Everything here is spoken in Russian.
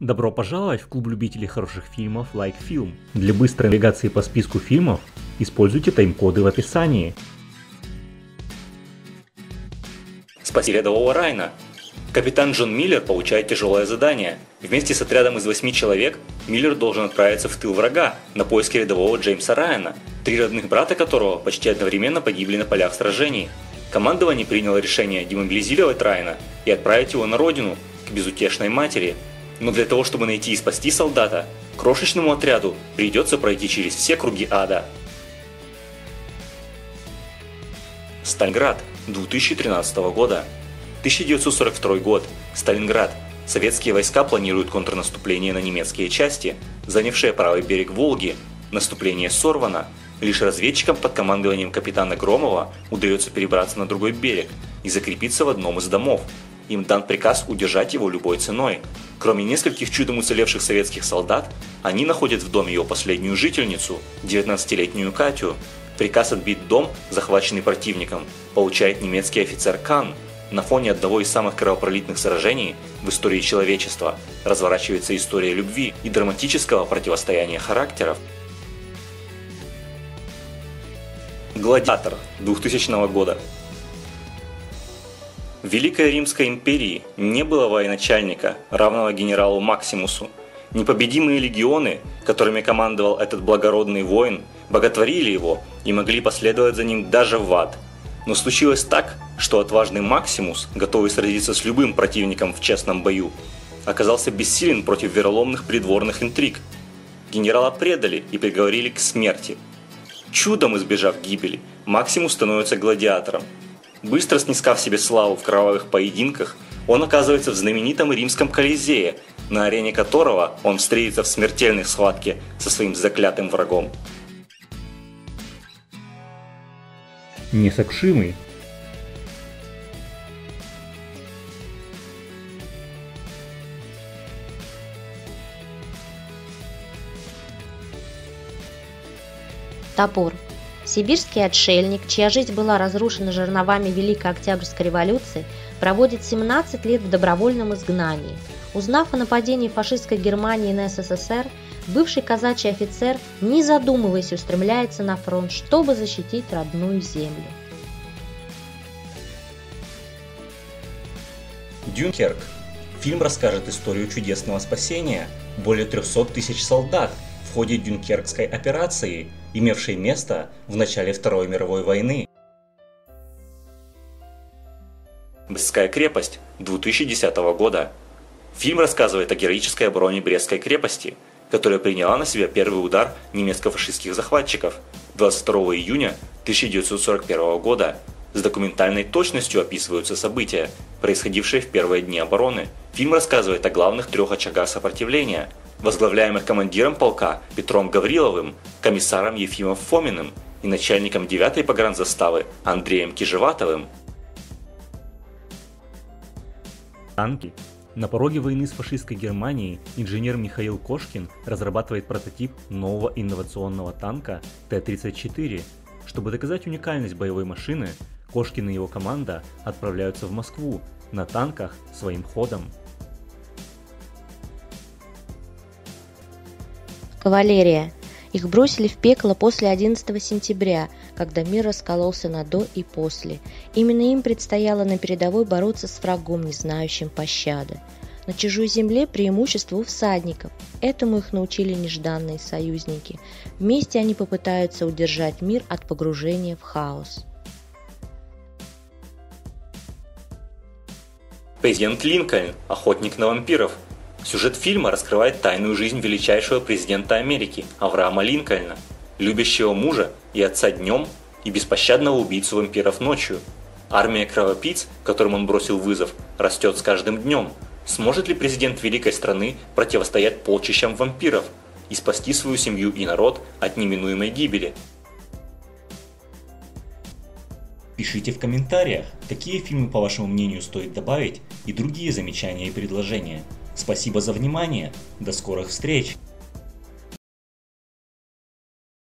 Добро пожаловать в клуб любителей хороших фильмов Like Film. Для быстрой навигации по списку фильмов используйте тайм-коды в описании. Спаси рядового Райна. Капитан Джон Миллер получает тяжелое задание. Вместе с отрядом из восьми человек Миллер должен отправиться в тыл врага на поиски рядового Джеймса Райана, три родных брата которого почти одновременно погибли на полях сражений. Командование приняло решение демобилизировать Райана и отправить его на родину, к безутешной матери – но для того, чтобы найти и спасти солдата, крошечному отряду придется пройти через все круги ада. Сталинград 2013 года. 1942 год. Сталинград. Советские войска планируют контрнаступление на немецкие части, занявшие правый берег Волги. Наступление сорвано. Лишь разведчикам под командованием капитана Громова удается перебраться на другой берег и закрепиться в одном из домов. Им дан приказ удержать его любой ценой. Кроме нескольких чудом уцелевших советских солдат, они находят в доме его последнюю жительницу, 19-летнюю Катю. Приказ отбить дом, захваченный противником, получает немецкий офицер Кан. На фоне одного из самых кровопролитных сражений в истории человечества разворачивается история любви и драматического противостояния характеров. Гладиатор 2000 года в Великой Римской империи не было военачальника, равного генералу Максимусу. Непобедимые легионы, которыми командовал этот благородный воин, боготворили его и могли последовать за ним даже в ад. Но случилось так, что отважный Максимус, готовый сразиться с любым противником в честном бою, оказался бессилен против вероломных придворных интриг. Генерала предали и приговорили к смерти. Чудом избежав гибели, Максимус становится гладиатором – Быстро снискав себе славу в кровавых поединках, он оказывается в знаменитом римском Колизее, на арене которого он встретится в смертельной схватке со своим заклятым врагом. Несокшимый Топор Сибирский отшельник, чья жизнь была разрушена жерновами Великой Октябрьской революции, проводит 17 лет в добровольном изгнании. Узнав о нападении фашистской Германии на СССР, бывший казачий офицер, не задумываясь, устремляется на фронт, чтобы защитить родную землю. Дюнкерк. Фильм расскажет историю чудесного спасения более 300 тысяч солдат в ходе Дюнкеркской операции – имевшей место в начале Второй мировой войны. Брестская крепость 2010 года. Фильм рассказывает о героической обороне Брестской крепости, которая приняла на себя первый удар немецко-фашистских захватчиков 22 июня 1941 года. С документальной точностью описываются события, происходившие в первые дни обороны. Фильм рассказывает о главных трех очагах сопротивления – возглавляемых командиром полка Петром Гавриловым, комиссаром Ефимом Фоминым и начальником 9-й погранзаставы Андреем Кижеватовым. Танки. На пороге войны с фашистской Германией инженер Михаил Кошкин разрабатывает прототип нового инновационного танка Т-34. Чтобы доказать уникальность боевой машины, Кошкин и его команда отправляются в Москву на танках своим ходом. Кавалерия. Их бросили в пекло после 11 сентября, когда мир раскололся на до и после. Именно им предстояло на передовой бороться с врагом, не знающим пощады. На чужой земле преимущество у всадников. Этому их научили нежданные союзники. Вместе они попытаются удержать мир от погружения в хаос. Президент Линкольн, охотник на вампиров, Сюжет фильма раскрывает тайную жизнь величайшего президента Америки Авраама Линкольна, любящего мужа и отца днем и беспощадного убийцу вампиров ночью. Армия кровопийц, которым он бросил вызов, растет с каждым днем. Сможет ли президент великой страны противостоять полчищам вампиров и спасти свою семью и народ от неминуемой гибели? Пишите в комментариях, какие фильмы по вашему мнению стоит добавить и другие замечания и предложения. Спасибо за внимание. До скорых встреч!